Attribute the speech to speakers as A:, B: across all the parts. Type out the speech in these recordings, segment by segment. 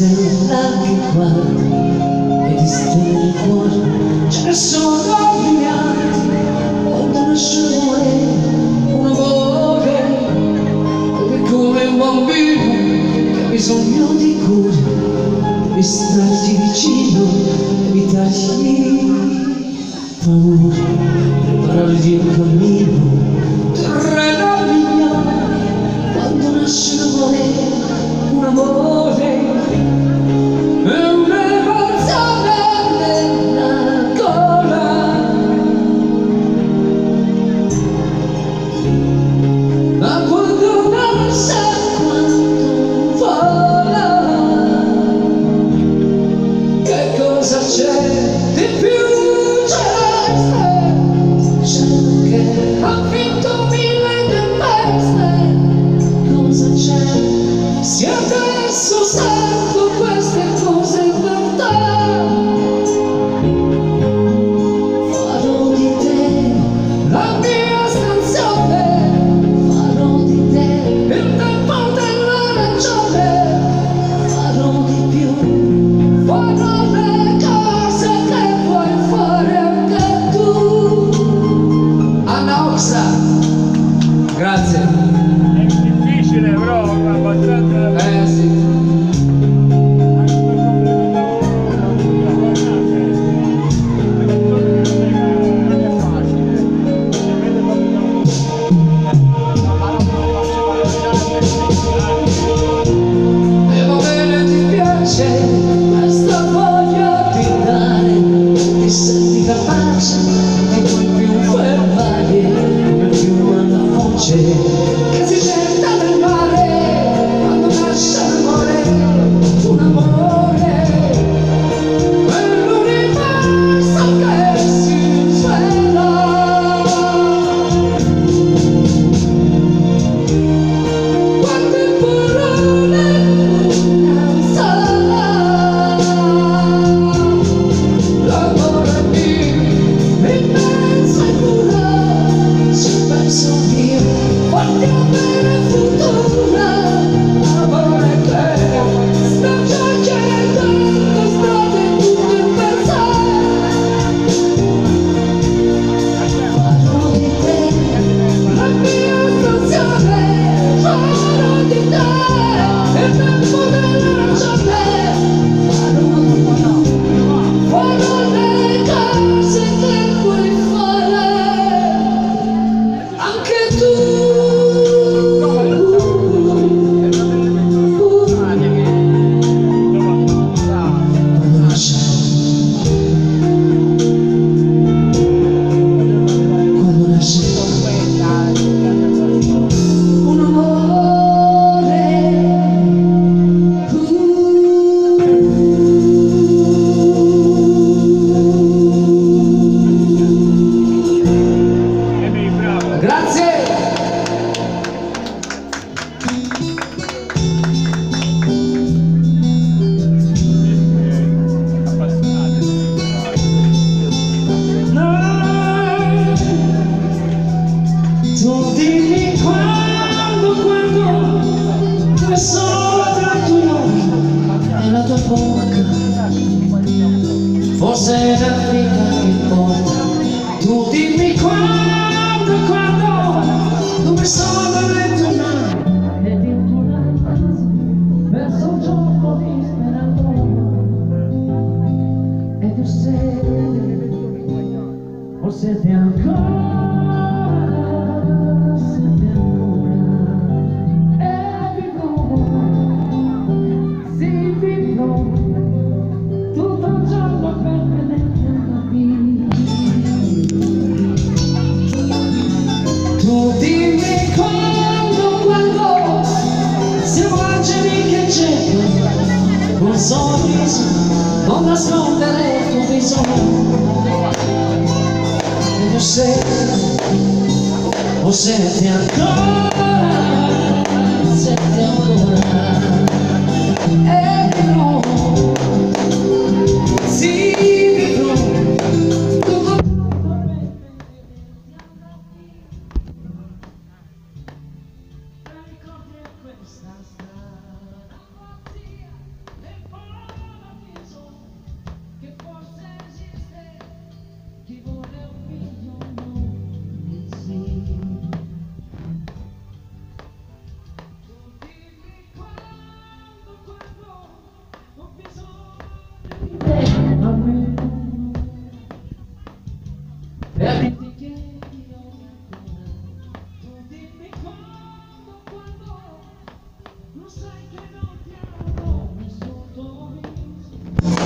A: Senhor.
B: so Oh, dimmi quando, quando è solo tra i la tua bocca. Forse è la vita che importa. Tu dimmi quando, quando dove sono le tue mani ed il tuo lancio verso un gioco di speranza e tu sei forse sei ancora se te adora, se te adora.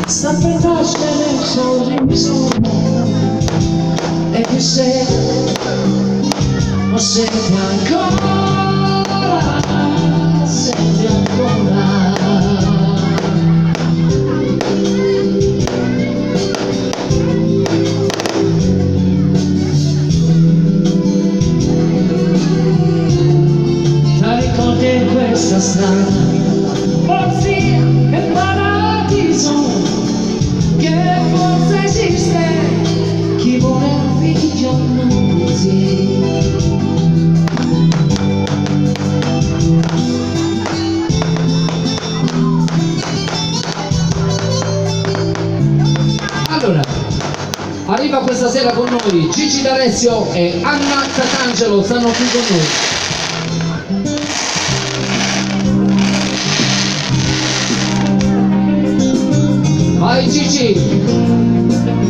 C: Sta per nascere il sorriso e che se lo senti ancora
B: arriva questa sera con noi Gigi D'Alessio e Anna Catangelo, stanno qui con noi. Vai Gigi!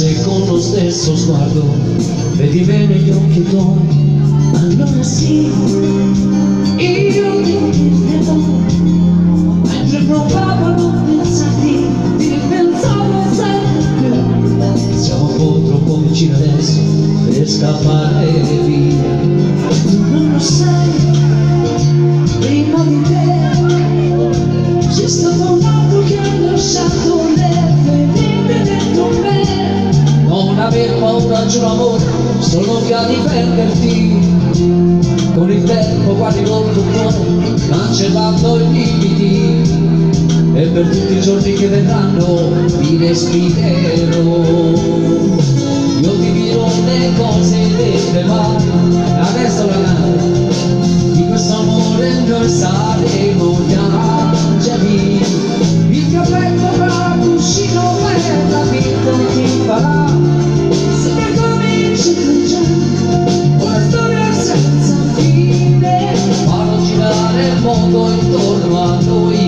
C: Se con lo stesso sguardo. Vedi bene gli occhi tuoi, allora sì, io
B: paura giù amore, solo che a difenderti Con il tempo guardi l'orto cuore, cancellando i limiti. E per tutti i giorni che verranno ti respirerò girare il mondo intorno a noi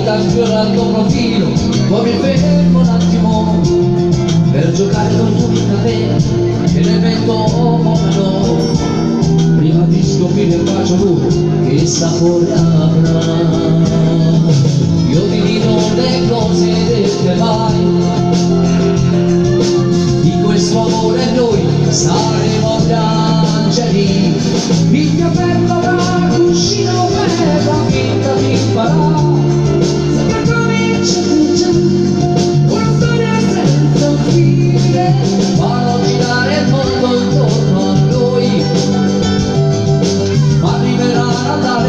B: vita sfiora il tuo profilo. Poi mi fermo un attimo per giocare con tu in catena. E ne metto come no prima di scoprire il bacio puro che sapore avrà? Io ti dico le cose che mai di questo amore noi saremo gli angeli. Il mio bello সাদা